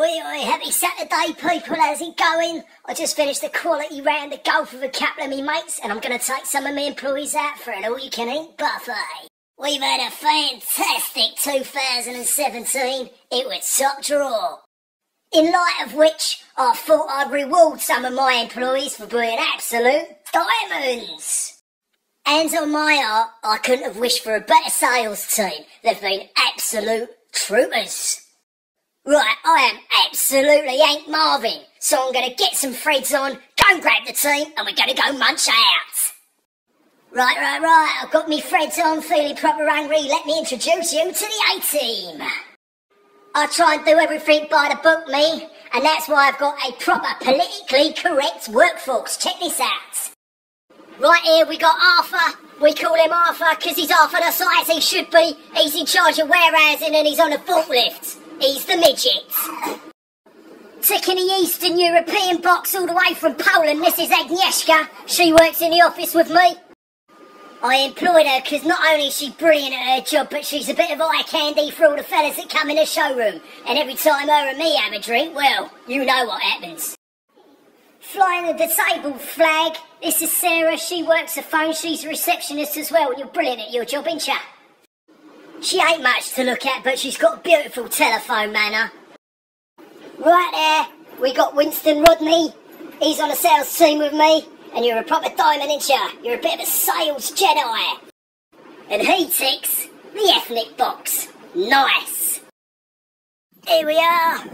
Oi, oi, happy Saturday, people. How's it going? I just finished the quality round of golf with a couple of me mates, and I'm going to take some of my employees out for an all-you-can-eat buffet. We've had a fantastic 2017. It was top draw. In light of which, I thought I'd reward some of my employees for being absolute diamonds. And on my art, I couldn't have wished for a better sales team. They've been absolute troopers. Right, I am absolutely Hank Marvin, so I'm gonna get some threads on, go and grab the team, and we're gonna go munch out. Right, right, right, I've got me threads on, feeling proper angry, let me introduce you to the A-team. I try and do everything by the book, me, and that's why I've got a proper politically correct workforce. Check this out. Right here we got Arthur. We call him Arthur because he's half of the size he should be. He's in charge of warehousing and he's on a forklift. He's the midget. Taking the Eastern European box all the way from Poland, Mrs. Agnieszka. She works in the office with me. I employed her because not only is she brilliant at her job, but she's a bit of eye candy for all the fellas that come in the showroom. And every time her and me have a drink, well, you know what happens. Flying the disabled flag. This is Sarah. She works the phone. She's a receptionist as well. You're brilliant at your job, ain't ya? She ain't much to look at, but she's got beautiful telephone manner. Right there, we got Winston Rodney. He's on a sales team with me. And you're a proper diamond, ain't ya? You're a bit of a sales Jedi. And he ticks the ethnic box. Nice. Here we are.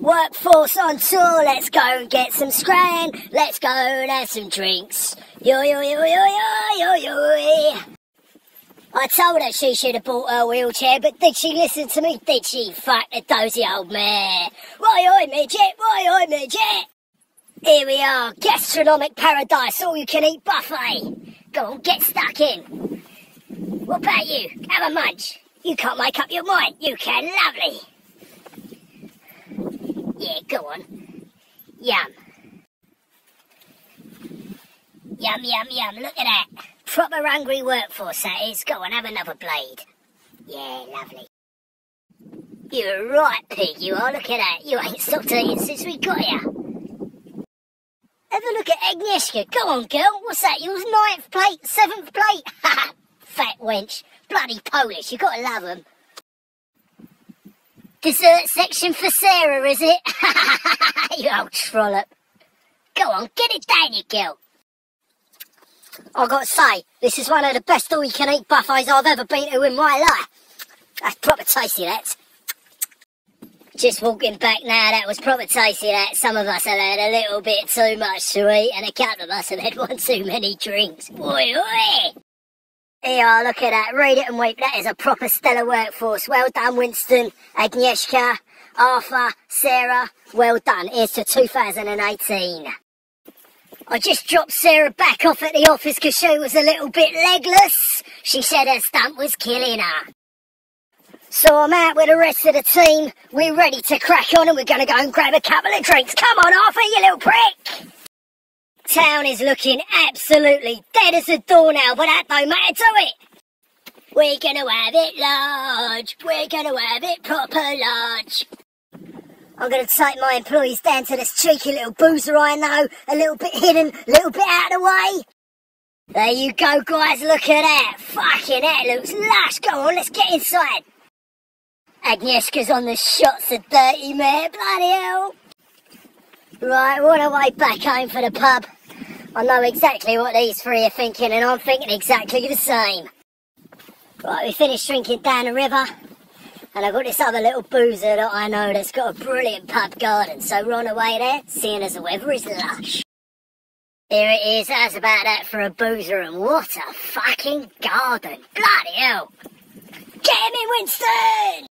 Workforce on tour, let's go and get some scran. Let's go and have some drinks. Yo, yo, yo, yo, yo. I told her she should have bought her wheelchair, but did she listen to me? Did she? Fuck the dozy old mare. Why, oi, midget, why, oi, midget. Here we are, gastronomic paradise, all you can eat buffet. Go on, get stuck in. What about you? Have a munch. You can't make up your mind. You can, lovely. Yeah, go on. Yum. Yum, yum, yum. Look at that. Proper hungry workforce, that is. Go on, have another blade. Yeah, lovely. You're right, pig, you are. Look at that. You ain't stopped eating since we got here. Have a look at Agnieszka. Go on, girl. What's that? Yours ninth plate, seventh plate? Ha Fat wench. Bloody Polish. You gotta love 'em. Dessert section for Sarah, is it? you old trollop. Go on, get it down, you girl. I gotta say, this is one of the best all-you-can-eat buffets I've ever been to in my life. That's proper tasty, that. Just walking back now, that was proper tasty, that. Some of us have had a little bit too much to eat, and a couple of us have had one too many drinks. Oi, oi! Here, look at that. Read it and weep. That is a proper stellar workforce. Well done, Winston, Agnieszka, Arthur, Sarah. Well done. Here's to 2018. I just dropped Sarah back off at the office because she was a little bit legless. She said her stunt was killing her. So I'm out with the rest of the team. We're ready to crack on and we're going to go and grab a couple of drinks. Come on, Arthur, you little prick! Town is looking absolutely dead as a doornail, but that don't matter to it. We're gonna have it large. We're gonna have it proper large. I'm gonna take my employees down to this cheeky little boozer I know, a little bit hidden, a little bit out of the way. There you go, guys. Look at that. Fucking that looks lush. Go on, let's get inside. Agnieszka's on the shots of dirty mare. Bloody hell. Right, on our way back home for the pub. I know exactly what these three are thinking, and I'm thinking exactly the same. Right, we finished drinking down the river, and I've got this other little boozer that I know that's got a brilliant pub garden, so we're on our way there, seeing as the weather is lush. Here it is, how's about that for a boozer, and what a fucking garden! Bloody hell! Get him in, Winston!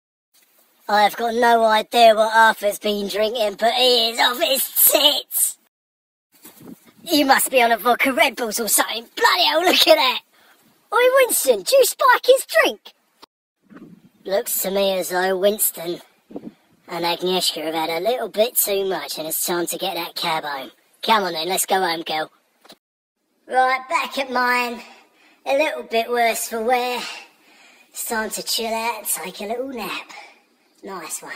I've got no idea what Arthur's been drinking, but he is off his tits! You must be on a vodka Red Bulls or something. Bloody hell, look at that! Oi, Winston, do you spike his drink? Looks to me as though Winston and Agnieszka have had a little bit too much and it's time to get that cab home. Come on then, let's go home, girl. Right, back at mine. A little bit worse for wear. It's time to chill out and take a little nap. Nice one.